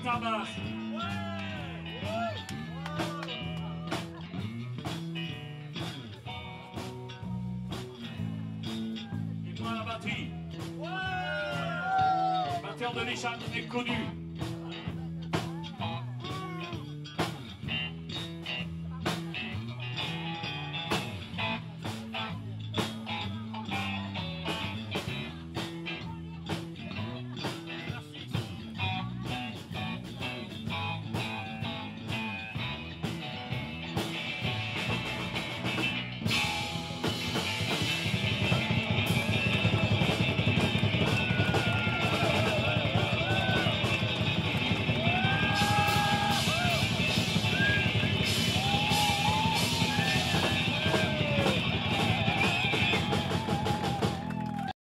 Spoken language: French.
Et moi la batterie. Batteur de l'échappe est connu.